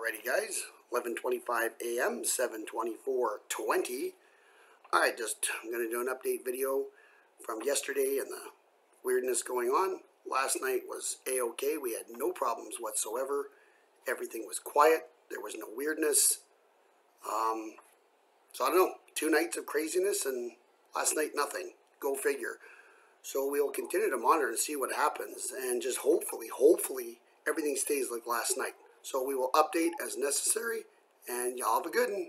Alrighty guys, 11.25 a.m., 7.24.20. Alright, just, I'm going to do an update video from yesterday and the weirdness going on. Last night was a-okay, we had no problems whatsoever. Everything was quiet, there was no weirdness. Um, so I don't know, two nights of craziness and last night nothing. Go figure. So we'll continue to monitor and see what happens and just hopefully, hopefully everything stays like last night. So we will update as necessary and y'all have a good one.